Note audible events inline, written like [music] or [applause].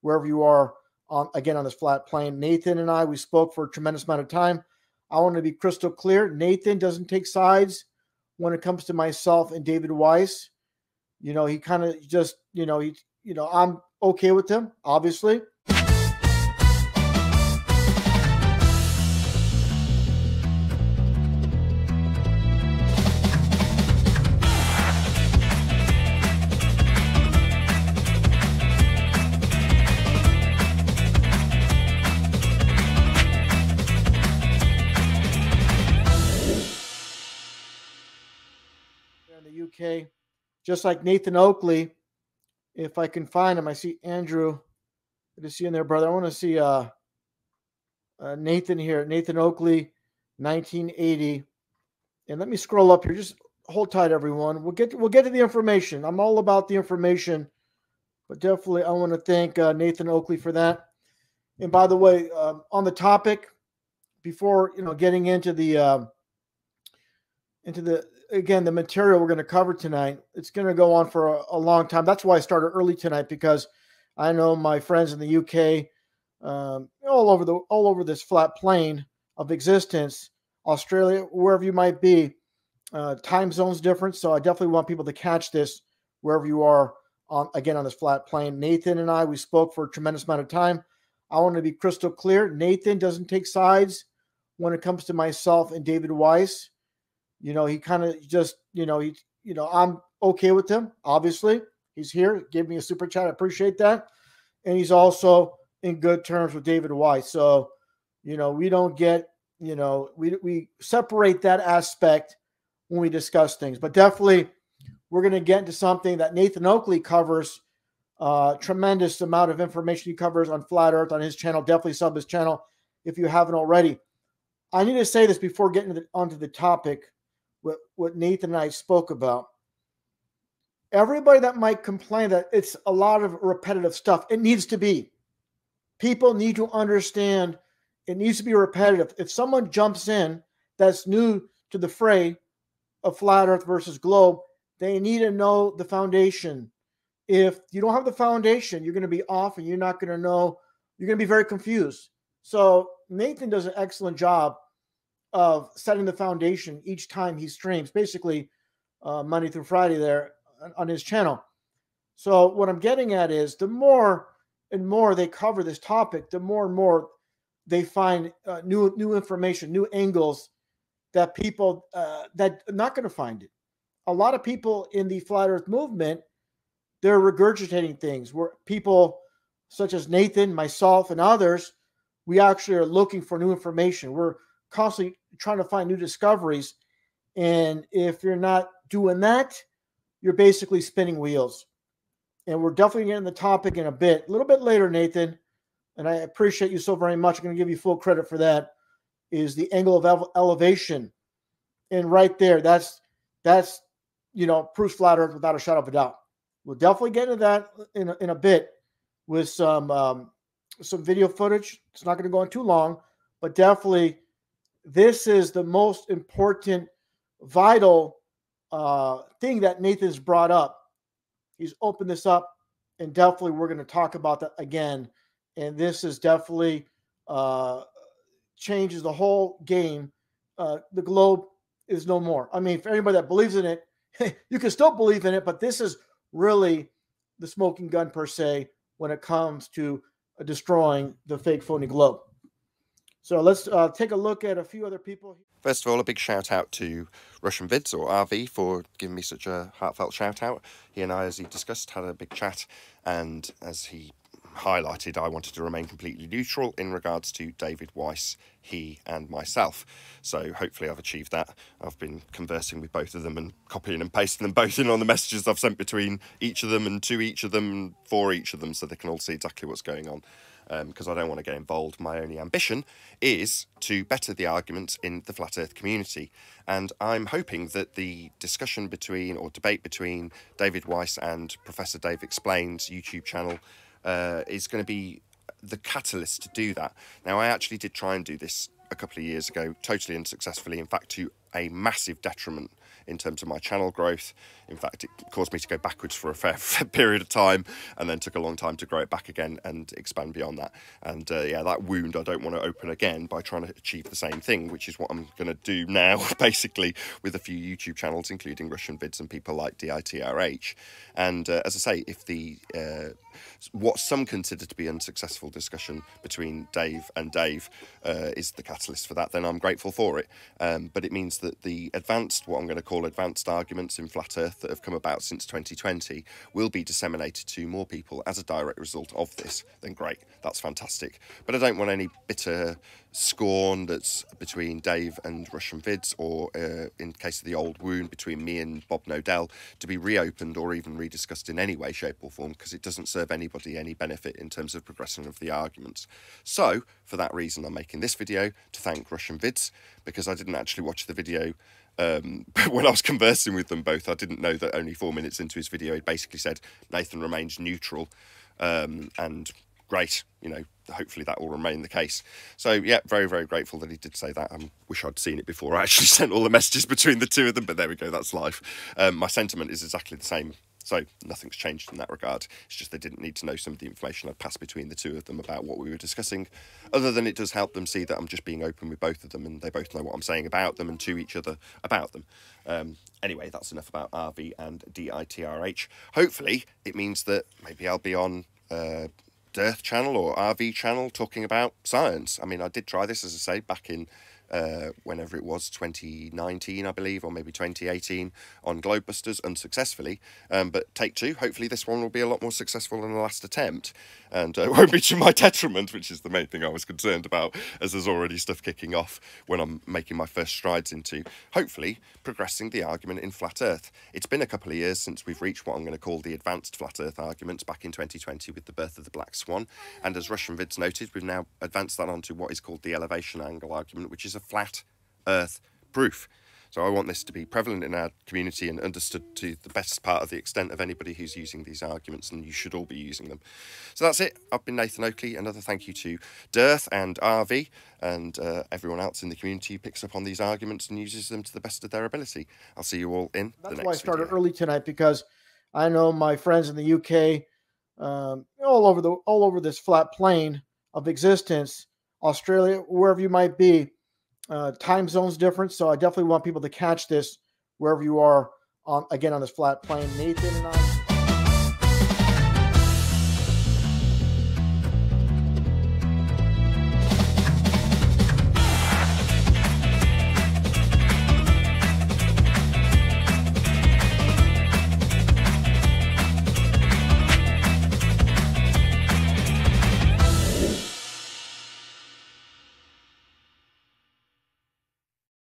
wherever you are, on, again, on this flat plane. Nathan and I, we spoke for a tremendous amount of time. I want to be crystal clear. Nathan doesn't take sides when it comes to myself and David Weiss. You know, he kind of just, you know, he, you know, I'm okay with him, obviously. Okay. Just like Nathan Oakley, if I can find him, I see Andrew. Good to see you in there, brother. I want to see uh, uh, Nathan here. Nathan Oakley, 1980. And let me scroll up here. Just hold tight, everyone. We'll get to, we'll get to the information. I'm all about the information, but definitely I want to thank uh, Nathan Oakley for that. And by the way, um, on the topic, before you know, getting into the uh, into the again, the material we're going to cover tonight, it's going to go on for a, a, long time. That's why I started early tonight because I know my friends in the UK, um, all over the all over this flat plane of existence, Australia, wherever you might be, uh, time zones different. So I definitely want people to catch this wherever you are. On again on this flat plane, Nathan and I we spoke for a tremendous amount of time. I want to be crystal clear. Nathan doesn't take sides when it comes to myself and David Weiss. You know, he kind of just, you know, he, you know, I'm okay with him. Obviously, he's here. Give me a super chat. I appreciate that. And he's also in good terms with David Weiss. So, you know, we don't get, you know, we we separate that aspect when we discuss things. But definitely, we're going to get into something that Nathan Oakley covers. Uh, tremendous amount of information he covers on Flat Earth on his channel. Definitely sub his channel if you haven't already. I need to say this before getting onto the topic what, what Nathan and I spoke about. Everybody that might complain that it's a lot of repetitive stuff, it needs to be. People need to understand it needs to be repetitive. If someone jumps in that's new to the fray of flat earth versus globe, they need to know the foundation. If you don't have the foundation, you're going to be off and you're not going to know, you're going to be very confused. So Nathan does an excellent job of setting the foundation each time he streams, basically uh, Monday through Friday there on his channel. So what I'm getting at is the more and more they cover this topic, the more and more they find uh, new new information, new angles that people uh, that are not going to find it. A lot of people in the flat Earth movement, they're regurgitating things where people such as Nathan, myself, and others, we actually are looking for new information. We're constantly trying to find new discoveries. And if you're not doing that, you're basically spinning wheels. And we're definitely getting the topic in a bit, a little bit later, Nathan. And I appreciate you so very much. I'm going to give you full credit for that. Is the angle of ele- elevation, and right there, that's that's you know proves flat Earth without a shadow of a doubt. We'll definitely get into that in a, in a bit with some um, some video footage. It's not going to go on too long, but definitely this is the most important, vital uh, thing that Nathan's brought up. He's opened this up, and definitely we're going to talk about that again. And this is definitely uh, changes the whole game. Uh, the globe is no more. I mean, for anybody that believes in it, [laughs] you can still believe in it, but this is really the smoking gun per se when it comes to destroying the fake phony globe. So let's uh, take a look at a few other people. First of all, a big shout out to Russian Vids or RV for giving me such a heartfelt shout out. He and I, as he discussed, had a big chat, and as he highlighted, I wanted to remain completely neutral in regards to David Weiss, he, and myself. So hopefully, I've achieved that. I've been conversing with both of them and copying and pasting them both in on the messages I've sent between each of them and to each of them and for each of them so they can all see exactly what's going on because um, I don't want to get involved. My only ambition is to better the argument in the flat earth community. And I'm hoping that the discussion between or debate between David Weiss and Professor Dave Explains YouTube channel uh, is going to be the catalyst to do that. Now, I actually did try and do this a couple of years ago, totally unsuccessfully, in fact, to a massive detriment in terms of my channel growth. In fact, it caused me to go backwards for a [laughs] fair, period of time and then took a long time to grow it back again and expand beyond that. And uh, yeah, that wound I don't want to open again by trying to achieve the same thing, which is what I'm going to do now, [laughs] basically, with a few YouTube channels, including Russian vids and people like DITRH. And uh, as I say, if the uh, what some consider to be unsuccessful discussion between Dave and Dave uh, is the catalyst for that, then I'm grateful for it. Um, but it means that the advanced, what I'm going to call advanced arguments in flat Earth that have come about since 2020 will be disseminated to more people as a direct result of this. Then great, that's fantastic. But I don't want any bitter scorn that's between Dave and Russian Vids, or uh, in case of the old wound between me and Bob Knodel, to be reopened or even rediscussed in any way, shape, or form, because it doesn't serve anybody any benefit in terms of progression of the arguments. So, for that reason, I'm making this video to thank Russian Vids, because I didn't actually watch the video um, [laughs] when I was conversing with them both, I didn't know that only four minutes into his video, he basically said Nathan remains neutral. Um, and great, you know, hopefully that will remain the case. So yeah, very, very grateful that he did say that. I wish I'd seen it before I actually [laughs] sent all the messages between the two of them, but there we go, that's life. Um, my sentiment is exactly the same. So nothing's changed in that regard. It's just they didn't need to know some of the information I'd passed between the two of them about what we were discussing. Other than it does help them see that I'm just being open with both of them and they both know what I'm saying about them and to each other about them. Um, anyway, that's enough about RV and DITRH. Hopefully, it means that maybe I'll be on. Uh, Earth channel or RV channel talking about science. I mean, I did try this, as I say, back in uh, whenever it was 2019 I believe or maybe 2018 on Globebusters unsuccessfully. Um, but take two hopefully this one will be a lot more successful than the last attempt. And uh, [laughs] won't be to my detriment which is the main thing I was concerned about as there's already stuff kicking off when I'm making my first strides into hopefully progressing the argument in flat earth. It's been a couple of years since we've reached what I'm going to call the advanced flat earth arguments back in 2020 with the birth of the black swan. And as Russian vids noted we've now advanced that onto what is called the elevation angle argument which is a flat earth proof. So I want this to be prevalent in our community and understood to the best part of the extent of anybody who's using these arguments, and you should all be using them. So that's it. I've been Nathan Oakley. Another thank you to Dearth and RV and uh, everyone else in the community who picks up on these arguments and uses them to the best of their ability. I'll see you all in that's the next why I started video. early tonight because I know my friends in the UK, um, all over the all over this flat plane of existence, Australia, wherever you might be uh, time zones different. So I definitely want people to catch this wherever you are on again on this flat plane. Nathan and I.